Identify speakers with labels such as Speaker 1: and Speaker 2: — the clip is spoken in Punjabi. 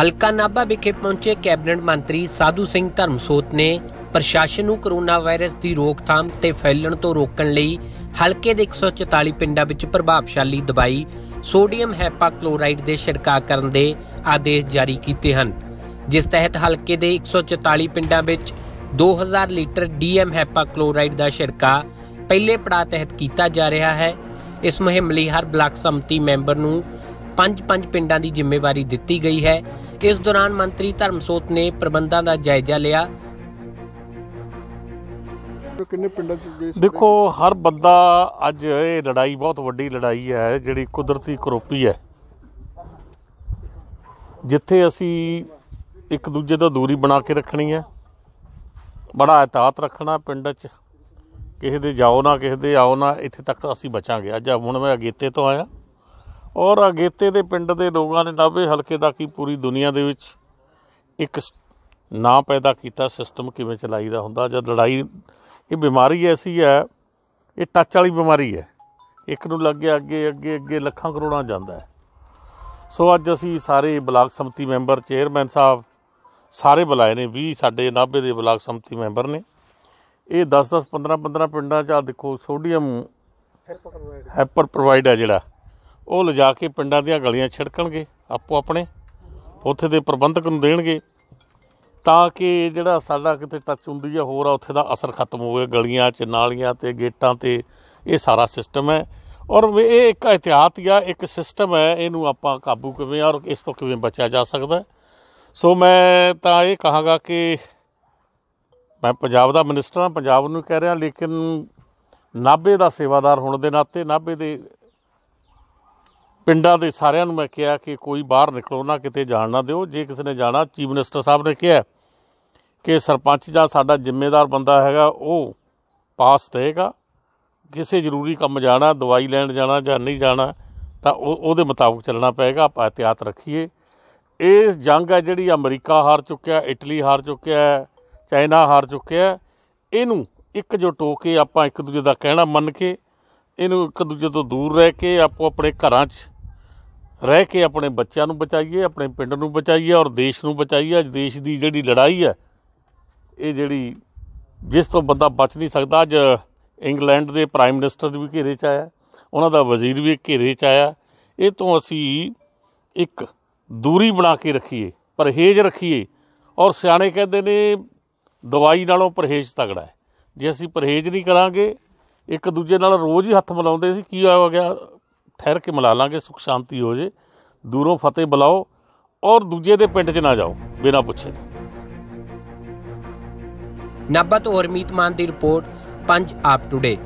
Speaker 1: ਹਲਕਾ ਨਾਭਾ ਵਿਖੇ ਪਹੁੰਚੇ ਕੈਬਨਿਟ ਮੰਤਰੀ ਸਾਧੂ ਸਿੰਘ ਧਰਮਸੋਤ ਨੇ ਪ੍ਰਸ਼ਾਸਨ ਨੂੰ ਕਰੋਨਾ ਵਾਇਰਸ ਦੀ ਰੋਕਥਾਮ ਤੇ ਫੈਲਣ ਤੋਂ ਰੋਕਣ ਲਈ ਹਲਕੇ ਦੇ 144 ਪਿੰਡਾਂ ਵਿੱਚ ਪ੍ਰਭਾਵਸ਼ਾਲੀ ਦਵਾਈ ਸੋਡੀਅਮ ਹੈਪਾਕਲੋਰਾਈਡ ਦੇ ਛਿੜਕਾਅ ਕਰਨ ਦੇ ਆਦੇਸ਼ ਜਾਰੀ ਕੀਤੇ ਹਨ, ਜਿਸ ਤਹਿਤ ਹਲਕੇ ਦੇ 144 ਪਿੰਡਾਂ ਵਿੱਚ 2000 ਲੀਟਰ ਡੀਐਮ ਹੈਪਾਕਲੋਰਾਈਡ ਦਾ ਛਿੜਕਾਅ ਪਹਿਲੇ ਪੜਾਅ ਤਹਿਤ ਕੀਤਾ ਜਾ ਰਿਹਾ ਹੈ। ਇਸ ਮੁਹਿੰਮ ਲਈ ਹਰ ਬਲਾਕ ਸੰਮਤੀ ਮੈਂਬਰ ਨੂੰ ਪੰਜ-ਪੰਜ ਪਿੰਡਾਂ ਦੀ ਜ਼ਿੰਮੇਵਾਰੀ ਦਿੱਤੀ ਗਈ ਹੈ। ਇਸ ਦੌਰਾਨ ਮੰਤਰੀ ਧਰਮਸੋਤ ਨੇ ਪ੍ਰਬੰਧਾਂ ਦਾ ਜਾਇਜ਼ਾ ਲਿਆ।
Speaker 2: ਕਿੰਨੇ ਪਿੰਡਾਂ ਚ?
Speaker 3: ਦੇਖੋ ਹਰ ਬੰਦਾ ਅੱਜ ਇਹ ਲੜਾਈ ਬਹੁਤ ਵੱਡੀ ਲੜਾਈ ਹੈ ਜਿਹੜੀ ਕੁਦਰਤੀ ਕਰੋਪੀ ਹੈ। ਜਿੱਥੇ ਅਸੀਂ ਇੱਕ ਦੂਜੇ ਤੋਂ ਦੂਰੀ ਬਣਾ ਕੇ ਰੱਖਣੀ ਹੈ। ਬੜਾ ਇਤਾਤ ਰੱਖਣਾ ਪਿੰਡ 'ਚ। ਕਿਸੇ ਦੇ ਜਾਓ ਨਾ ਕਿਸੇ ਦੇ ਆਓ ਨਾ ਇੱਥੇ ਤੱਕ ਅਸੀਂ ਬਚਾਂਗੇ। ਅੱਜ ਹੁਣ ਮੈਂ ਅਗੇਤੇ ਤੋਂ ਆਇਆ। ਔਰ ਅਗੇਤੇ ਦੇ ਪਿੰਡ ਦੇ ਲੋਕਾਂ ਨੇ ਨਾਭੇ ਹਲਕੇ ਦਾ ਕੀ ਪੂਰੀ ਦੁਨੀਆ ਦੇ ਵਿੱਚ ਇੱਕ ਨਾਂ ਪੈਦਾ ਕੀਤਾ ਸਿਸਟਮ ਕਿਵੇਂ ਚਲਾਈਦਾ ਹੁੰਦਾ ਜਦ ਲੜਾਈ ਇਹ ਬਿਮਾਰੀ ਐਸੀ ਹੈ ਇਹ ਟੱਚ ਵਾਲੀ ਬਿਮਾਰੀ ਹੈ। ਇੱਕ ਨੂੰ ਲੱਗ ਗਿਆ ਅੱਗੇ ਅੱਗੇ ਅੱਗੇ ਲੱਖਾਂ ਕਰੋੜਾਂ ਜਾਂਦਾ ਹੈ। ਸੋ ਅੱਜ ਅਸੀਂ ਸਾਰੇ ਬਲਾਕ ਸੰਮਤੀ ਮੈਂਬਰ ਚੇਅਰਮੈਨ ਸਾਹਿਬ ਸਾਰੇ ਬੁਲਾਏ ਨੇ 20 ਸਾਡੇ ਨਾਭੇ ਦੇ ਬਲਾਕ ਸੰਮਤੀ ਮੈਂਬਰ ਨੇ। ਇਹ 10 10 15 15 ਪਿੰਡਾਂ 'ਚ ਆ ਦੇਖੋ ਸੋਡੀਅਮ ਹੈਪਰ ਪ੍ਰੋਵਾਈਡ ਹੈ ਜਿਹੜਾ। ਉਹ ਲਿਜਾ ਕੇ ਪਿੰਡਾਂ ਦੀਆਂ ਗਲੀਆਂ ਛਿੜਕਣਗੇ, ਆਪੋ ਆਪਣੇ, ਉੱਥੇ ਦੇ ਪ੍ਰਬੰਧਕ ਨੂੰ ਦੇਣਗੇ, ਤਾਂ ਕਿ ਜਿਹੜਾ ਸਾਡਾ ਕਿਤੇ ਟੱਚ ਹੁੰਦੀ ਹੈ ਹੋਰ ਆ, ਉੱਥੇ ਦਾ ਅਸਰ ਖਤਮ ਹੋਵੇ, ਗਲੀਆਂ 'ਚ, ਨਾਲੀਆਂ ਤੇ, ਗੇਟਾਂ ਤੇ, ਇਹ ਸਾਰਾ ਸਿਸਟਮ ਹੈ। ਔਰ ਇਹ ਇੱਕ ਇhtiyat ਜਾਂ ਇੱਕ ਸਿਸਟਮ ਹੈ, ਇਹਨੂੰ ਆਪਾਂ ਕਾਬੂ ਕਿਵੇਂ ਔਰ ਇਸ ਤੋਂ ਕਿਵੇਂ ਬਚਿਆ ਜਾ ਸਕਦਾ ਸੋ ਮੈਂ ਤਾਂ ਇਹ ਕਹਾਂਗਾ ਕਿ ਮੈਂ ਪੰਜਾਬ ਦਾ ਮਿਨਿਸਟਰ ਹਾਂ, ਪੰਜਾਬ ਨੂੰ ਕਹਿ ਰਿਹਾ, ਲੇਕਿਨ ਨਾਭੇ ਦਾ ਸੇਵਾਦਾਰ ਹੋਣ ਦੇ ਨਾਤੇ, ਨਾਭੇ ਦੇ ਪਿੰਡਾਂ ਦੇ ਸਾਰਿਆਂ ਨੂੰ ਮੈਂ ਕਿਹਾ ਕਿ ਕੋਈ ਬਾਹਰ ਨਿਕਲੋ, ਨਾ ਕਿਤੇ ਜਾਣ ਨਾ ਦਿਓ। ਜੇ ਕਿਸੇ ਨੇ ਜਾਣਾ, ਚੀਫ ਮਿਨਿਸਟਰ ਸਾਹਿਬ ਨੇ ਕਿਹਾ ਕਿ ਸਰਪੰਚ ਜਾਂ ਸਾਡਾ ਜ਼ਿੰਮੇਦਾਰ ਬੰਦਾ ਹੈਗਾ, ਉਹ ਪਾਸ ਦੇਗਾ। ਕਿਸੇ ਜ਼ਰੂਰੀ ਕੰਮ ਜਾਣਾ, ਦਵਾਈ ਲੈਣ ਜਾਣਾ ਜਾਂ ਨਹੀਂ ਜਾਣਾ, ਤਾਂ ਉਹ ਉਹਦੇ ਮੁਤਾਬਕ ਚੱਲਣਾ ਪਏਗਾ। ਆਪਾਂ ਇhtiyat ਰੱਖੀਏ। ਇਹ ਜੰਗ ਹੈ ਜਿਹੜੀ ਅਮਰੀਕਾ ਹਾਰ ਚੁੱਕਿਆ, ਇਟਲੀ ਹਾਰ ਚੁੱਕਿਆ, ਚਾਈਨਾ ਹਾਰ ਚੁੱਕਿਆ। ਇਹਨੂੰ ਇੱਕ ਜੋ ਟੋਕੇ ਆਪਾਂ ਇੱਕ ਦੂਜੇ ਦਾ ਕਹਿਣਾ ਮੰਨ ਕੇ ਇਹਨੂੰ ਇੱਕ ਦੂਜੇ ਤੋਂ ਦੂਰ ਰਹਿ ਕੇ ਆਪੋ ਆਪਣੇ ਘਰਾਂ 'ਚ ਰਹਿ ਕੇ ਆਪਣੇ ਬੱਚਿਆਂ ਨੂੰ ਬਚਾਈਏ, ਆਪਣੇ ਪਿੰਡ ਨੂੰ ਬਚਾਈਏ ਔਰ ਦੇਸ਼ ਨੂੰ ਬਚਾਈਏ। ਅੱਜ ਦੇਸ਼ ਦੀ ਜਿਹੜੀ ਲੜਾਈ ਹੈ, ਇਹ ਜਿਹੜੀ ਜਿਸ ਤੋਂ ਬੰਦਾ ਬਚ ਨਹੀਂ ਸਕਦਾ, ਅੱਜ ਇੰਗਲੈਂਡ ਦੇ ਪ੍ਰਾਈਮ ਮਿਨਿਸਟਰ ਵੀ ਘੇਰੇ 'ਚ ਆਇਆ, ਉਹਨਾਂ ਦਾ ਵਜ਼ੀਰ ਵੀ ਘੇਰੇ 'ਚ ਆਇਆ। ਇਹ ਤੋਂ ਅਸੀਂ ਇੱਕ ਦੂਰੀ ਬਣਾ ਕੇ ਰੱਖੀਏ, ਪਰਹੇਜ਼ ਰੱਖੀਏ ਔਰ ਸਿਆਣੇ ਕਹਿੰਦੇ ਨੇ, ਦਵਾਈ ਨਾਲੋਂ ਪਰਹੇਜ਼ ਤਗੜਾ ਹੈ। ਜੇ ਅਸੀਂ ਪਰਹੇਜ਼ ਨਹੀਂ ਕਰਾਂਗੇ ਇੱਕ ਦੂਜੇ ਨਾਲ ਰੋਜ਼ ਹੀ ਹੱਥ ਮਿਲਾਉਂਦੇ ਸੀ, ਕੀ ਹੋ ਗਿਆ ਠਹਿਰ ਕੇ ਮਿਲਾ ਲਾਂਗੇ, ਸੁਖ ਸ਼ਾਂਤੀ ਹੋ ਜੇ। ਦੂਰੋਂ ਫਤਿਹ ਬੁਲਾਓ ਔਰ ਦੂਜੇ ਦੇ ਪਿੰਡ 'ਚ ਨਾ ਜਾਓ, ਬਿਨਾਂ ਪੁੱਛੇ
Speaker 1: ਨਾਭਾ ਤੋਂ ਹਰਮੀਤ ਮਾਨ ਦੀ ਰਿਪੋਰਟ, ਪੰਜ ਆਪ ਟੁਡੇ।